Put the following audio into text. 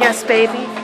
Yes, baby.